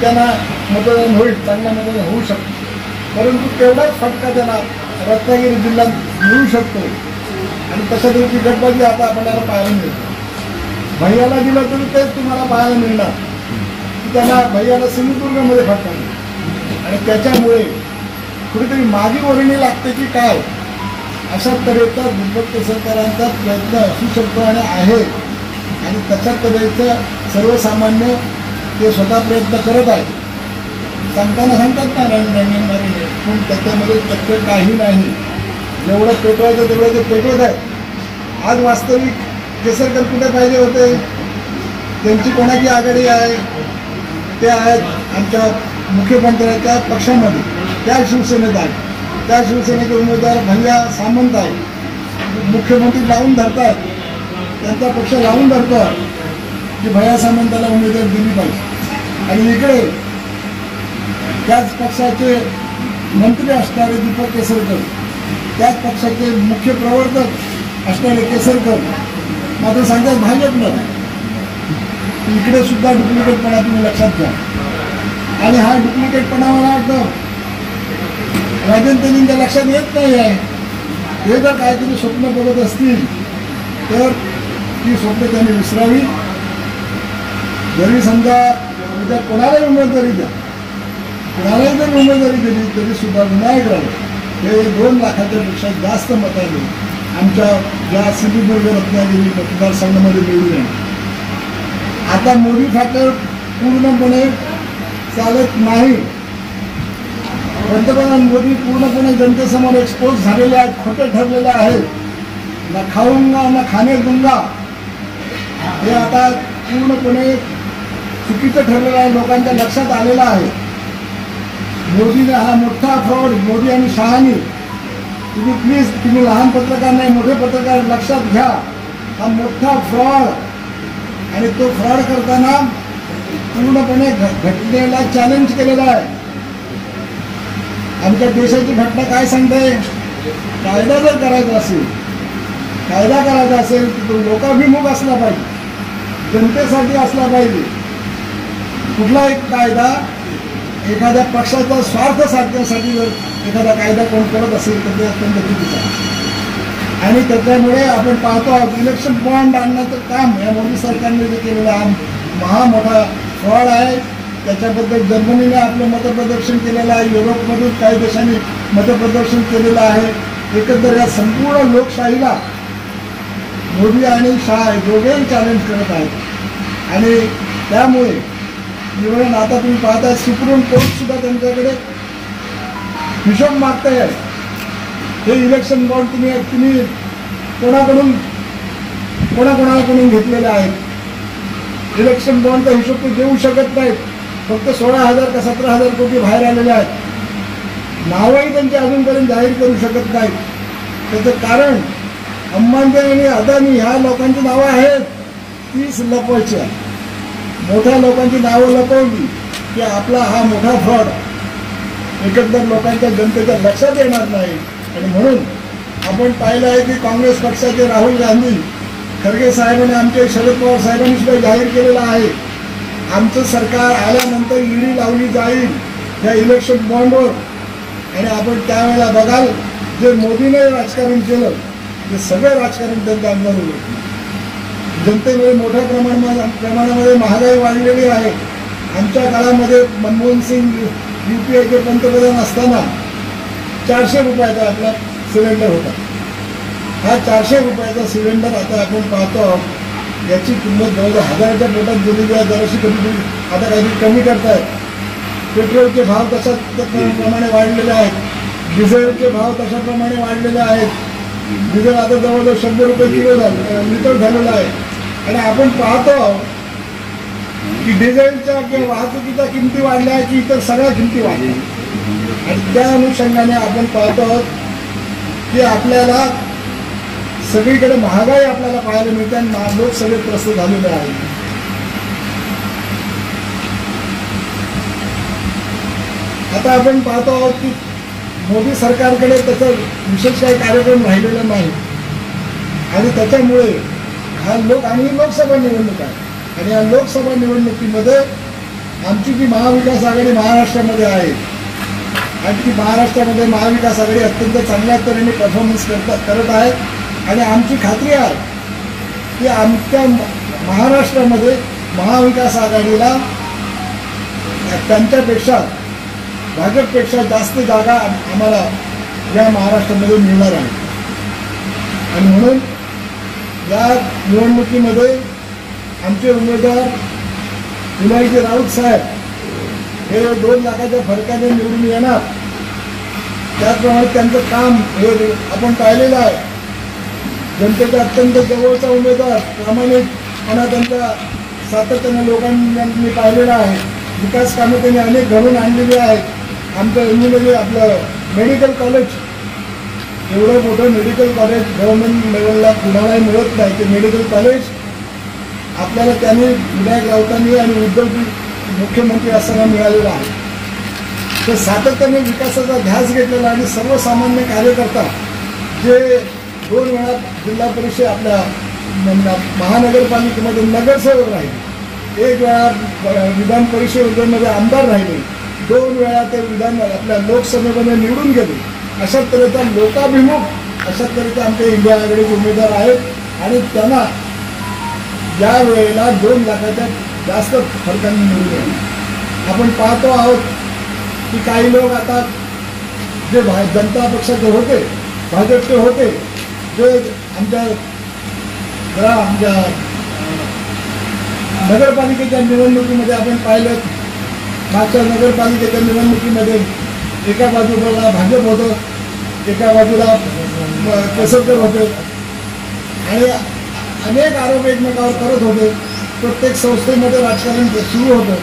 त्यांना मतदान होईल चांगलं मतदान होऊ शकतं. परंतु तेवढाच फटका त्यांना रत्नागिरी जिल्ह्यात मिळू शकतो. आणि तशा तरी गटबाजी आता आपल्याला पाहायला मिळते भैयाला दिलं तरी तेच तुम्हाला पाहायला मिळणार. की त्यांना भैयाला सिंधुदुर्गमध्ये फटका आणि त्याच्यामुळे कुठेतरी मागी वर्णी लागते की काय? अशा तऱ्हेचा दुर्भक्त सरकारांचा प्रयत्न असू शकतो आणि आहे. आणि तशा तऱ्हेचं सर्वसामान्य ते स्वतः प्रयत्न करत आहेत. सांगताना सांगतात नारायण रण रणमारीने पण त्याच्यामध्ये तथ्य काही नाही. जेवढं पेटवायचं तेवढं ते पेटवत आहे आज वास्तविक केसरकर कुठे पाहिजे होते. त्यांची कोणाची आघाडी आहे? ते आहेत आमच्या मुख्यमंत्र्याच्या पक्षामध्ये. त्या शिवसेनेत आहेत. त्या शिवसेनेचे उमेदवार भैया सामंत आहे मुख्यमंत्री लावून धरतात. त्यांचा पक्ष लावून धरतात की भया सामंताला उमेदवारी दिली पाहिजे. आणि इकडे त्याच पक्षाचे मंत्री असणारे दीपक केसरकर त्याच पक्षाचे मुख्य प्रवर्तक असणारे केसरकर मात्र सांगतात भाजपनं. इकडे सुद्धा डुप्लिकेटपणा तुम्ही लक्षात घ्या. आणि हा डुप्लिकेटपणा मला वाटतं राजनतेजींच्या लक्षात येत नाही आहे. हे जर काहीतरी स्वप्न बघत असतील तर ती स्वप्न त्यांनी विसरावी. जरी समजा उद्या कोणालाही उमेदवारी द्या कोणालाही जर उमेदवारी दिली तरी सुद्धा विनायकराव हे दोन लाखाच्या पेक्षा जास्त मताने आमच्या ज्या सिंधुदुर्ग रत्नागिरी मतदारसंघामध्ये मिळून आहे आता मोदी फॅक्टर पूर्णपणे चालत नाही. पंतप्रधान मोदी पूर्णपणे जनतेसमोर एक्सपोज झालेले आहेत खोटे ठरलेले आहेत. ना खाऊंगा ना खाणे दूंगा हे आता पूर्णपणे चुकीचं ठरलेलं आहे लोकांच्या लक्षात आलेलं आहे. मोदीने हा मोठा फ्रॉड मोदी आणि शहानी तुम्ही प्लीज तुम्ही लहान पत्रकार नाही मोठे पत्रकार लक्षात घ्या. हा मोठा फ्रॉड आणि तो फ्रॉड करताना पूर्णपणे घ- घटनेला चॅलेंज केलेला आहे. आमच्या देशाची घटना काय सांगते? कायदा जर करायचा असेल कायदा करायचा असेल तर तो लोकाभिमुख असला पाहिजे. जनतेसाठी असला पाहिजे. कुठला एक कायदा एखाद्या पक्षाचा स्वार्थ साधण्यासाठी जर एखादा कायदा कोण करत असेल तर ते अत्यंत चुकीचा आणि त्याच्यामुळे आपण पाहतो आहोत इलेक्शन बॉन्ड आणण्याचं काम या मोदी सरकारने जे केलेलं हा महा मोठा फ्रॉड आहे. त्याच्याबद्दल जर्मनीने आपलं मतप्रदर्शन केलेलं आहे. युरोपमधून काही देशांनी मतप्रदर्शन केलेलं आहे. एकंदर या संपूर्ण लोकशाहीला मोदी आणि शाह दोघेही चॅलेंज करत आहेत. आणि त्यामुळे इव्हन आता तुम्ही पाहताय सुप्रीम कोर्ट सुद्धा त्यांच्याकडे हिशोब मागताय. हे इलेक्शन बॉन्ड तुम्ही तुम्ही कोणाकडून कोणाकोणाकडून घेतलेले आहेत? इलेक्शन बॉन्डचा हिशोब ते देऊ शकत नाहीत. फक्त सोळा हजार का सतरा हजार कोटी बाहेर आलेले आहेत. नावही त्यांची अजूनपर्यंत जाहीर करू शकत नाहीत. त्याचं कारण अंबानी आणि अदानी ह्या लोकांची नावं आहेत तीच लपवायची. आहे मोठ्या लोकांची नावं लपवली की आपला हा मोठा फ्रॉड एकंदर लोकांच्या जनतेच्या लक्षात येणार नाही. आणि म्हणून आपण पाहिलं आहे की काँग्रेस पक्षाचे राहुल गांधी खरगे साहेबांनी आमचे शरद पवार साहेबांनी सुद्धा जाहीर केलेलं आहे. आमचं सरकार आल्यानंतर ईडी लावली जाईल या इलेक्शन बॉन्डवर आणि आपण त्यावेळेला बघाल जे मोदीने राजकारण केलं ते सगळं राजकारण त्यांच्या अंगावर जनतेमुळे मोठ्या प्रमाणामध्ये प्रमाणामध्ये महागाई वाढलेली आहे. आमच्या काळामध्ये मनमोहन सिंग यू पी आयचे पंतप्रधान असताना चारशे रुपयाचा आपला सिलेंडर होता. हा चारशे रुपयाचा सिलेंडर आता आपण पाहतो आहोत. याची किंमत जवळजवळ हजाराच्या पोटात गेलेली आहे. जराशी कमी आता काहीतरी कमी करतायत. पेट्रोलचे भाव तशा प्रमाणे वाढलेले आहेत. डिझेलचे भाव तशाप्रमाणे वाढलेले आहेत. डिझेल आता जवळजवळ शंभर रुपये किलो झाले लिटर झालेलं आहे. आणि आपण पाहतो की डिझेलच्या किंवा वाहतुकीच्या किमती वाढल्या की इतर सगळ्या किमती वाढल्या. आणि त्या अनुषंगाने आपण पाहतो आहोत की आपल्याला सगळीकडे महागाई आपल्याला पाहायला मिळते आणि लोक सगळे त्रस्त झालेले आहेत आता आपण पाहतो आहोत की मोदी सरकारकडे त्याचा विशेष काही कार्यक्रम राहिलेला नाही. आणि त्याच्यामुळे हा लोक आणि लोकसभा निवडणूक आहे. आणि या लोकसभा निवडणुकीमध्ये आमची जी महाविकास आघाडी महाराष्ट्रामध्ये आहे आणि ती महाराष्ट्रामध्ये महाविकास आघाडी अत्यंत चांगल्या तऱ्हेने परफॉर्मन्स करत करत आहे. आणि आमची खात्री आहे की आमच्या महाराष्ट्रामध्ये महाविकास आघाडीला त्यांच्यापेक्षा भाजपपेक्षा जास्त जागा आम्हाला या महाराष्ट्रामध्ये मिळणार आहे. आणि म्हणून या निवडणुकीमध्ये आमचे उमेदवार विनायकजी राऊत साहेब हे दोन लाखाच्या फरकाने निवडून येणार. त्याचप्रमाणे त्यांचं काम हे आपण पाहिलेलं आहे. जनतेचा अत्यंत जवळचा उमेदवार प्रामाणिकपणा त्यांचा सातत्याने लोकांनी पाहिलेला आहे. विकास कामं त्यांनी अनेक घडून आणलेली आहेत. आमचं इंजिनिअरिंग आपलं मेडिकल कॉलेज एवढं मोठं मेडिकल कॉलेज गव्हर्नमेंट लेवलला कुणालाही मिळत नाही. ते मेडिकल कॉलेज आपल्याला त्यांनी विनायक राऊतांनी आणि उद्धव मुख्यमंत्री असताना मिळालेलं आहे. तर सातत्याने विकासाचा ध्यास घेतलेला आणि सर्वसामान्य कार्यकर्ता जे दोन वेळा जिल्हा परिषद आपल्या म्हणजे महानगरपालिकेमध्ये नगरसेवक राहिले. एक वेळा विधान विधान परिषदेमध्ये आमदार राहिले. दोन वेळा ते विधान आपल्या लोकसभेमध्ये निवडून गेले. अशा तऱ्हेचा लोकाभिमुख अशा तऱ्हेचे आमचे इंडिया आघाडीचे उमेदवार आहेत आणि त्यांना या वेळेला दोन लाखाच्या जास्त फरकाने मिळून आपण पाहतो आहोत की काही लोक आता जे भा जनता पक्षाचे होते भाजपचे होते जे आमच्या जरा आमच्या नगरपालिकेच्या निवडणुकीमध्ये आपण पाहिलं मागच्या नगरपालिकेच्या निवडणुकीमध्ये एका बाजूला भाजप होतं एका बाजूला केसरकर होते. आणि अनेक आरोप एकमेकावर करत होते. प्रत्येक संस्थेमध्ये राजकारण सुरू होतं.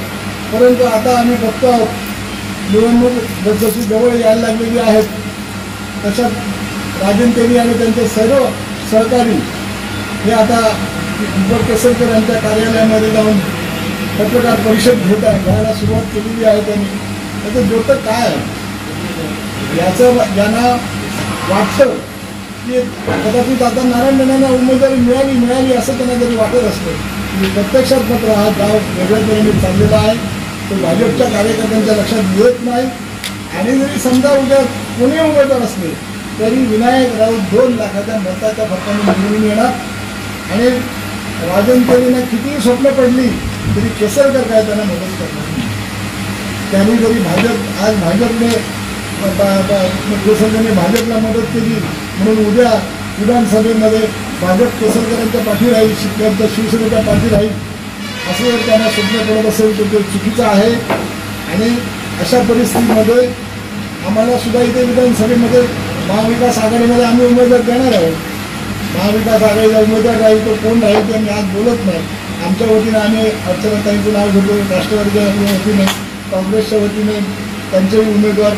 परंतु आता आम्ही बघतो आहोत निवडणूक जसजशी जवळ यायला लागलेली आहेत तशात राजनतेनी आणि त्यांचे सर्व सहकारी हे आता दीपक केसरकर यांच्या कार्यालयामध्ये जाऊन पत्रकार परिषद घेत आहे घ्यायला सुरुवात केलेली आहे त्यांनी. त्याचं द्योतक काय आहे? याचं यांना वाटतं की कदाचित आता नारायण राणेंना उमेदवारी मिळाली मिळाली असं त्यांना जरी वाटत असतं की प्रत्यक्षात मात्र हा गाव वेगळ्या तऱ्हेने चाललेला आहे. तो भाजपच्या कार्यकर्त्यांच्या लक्षात येत नाही. आणि जरी समजा उद्या कोणी उमेदवार असले तरी विनायक राऊत दोन लाखाच्या मताच्या फरकाने निवडून येणार. आणि राजन तेलीनं कितीही स्वप्न पडली तरी केसरकर काय त्यांना मदत करणार त्यांनी जरी भाजप आज भाजपने केसरकरने भाजपला मदत केली. म्हणून उद्या विधानसभेमध्ये भाजप केसरकरांच्या पाठी राहील शिक्षकांच्या शिवसेनेच्या पाठी राहील. असं जर त्यांना स्वप्न पडत असेल तर ते चुकीचं आहे. आणि अशा परिस्थितीमध्ये आम्हाला सुद्धा इथे विधानसभेमध्ये महाविकास आघाडीमध्ये आम्ही उमेदवार देणार आहोत. महाविकास आघाडीचा उमेदवार राहील तो कोण राहील ते आम्ही आज बोलत नाही. आमच्या वतीने आम्ही अर्चनाताईंचं नाव घेतो राष्ट्रवादीच्या वतीने काँग्रेसच्या वतीने त्यांचेही उमेदवार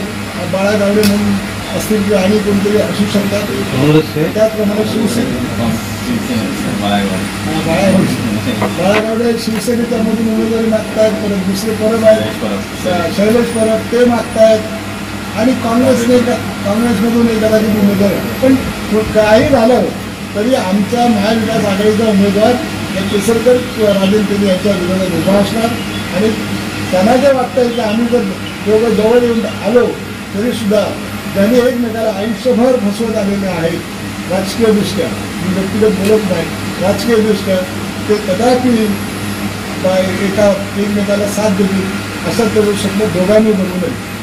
बाळा गावडे म्हणून असतील किंवा आणि कोणतरी असू शकतात त्याचप्रमाणे शिवसेना. बाळा बाळा गावडे शिवसेनेच्या मधून उमेदवारी मागतायत परत दुसरे परत आहेत. शैलेश परब. ते मागतायत. आणि काँग्रेसने काँग्रेसमधून एक कदाचित उमेदवार. पण काही झालं तरी आमच्या महाविकास आघाडीचा उमेदवार हे केसरकर किंवा राजन तेली यांच्या विरोधात उभा असणार. आणि त्यांना जे वाटतंय की आम्ही जर दोघं जवळ येऊन आलो तरीसुद्धा त्यांनी एकमेकाला आयुष्यभर फसवत आलेले आहेत. राजकीयदृष्ट्या मी व्यक्तिगत बोलत नाही. राजकीयदृष्ट्या ते कदापि एका एकमेकाला साथ देतील. असं करू शकणं दोघांनी बनवू नये.